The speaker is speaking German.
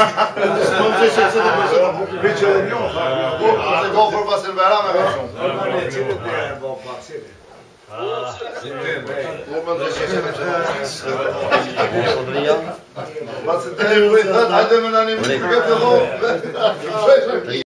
Mund të ishte se të bëjë vetë e njoh. Po, se go për pas Elvera me ka shumë. Ne cilë të e bo pasire. Po mund të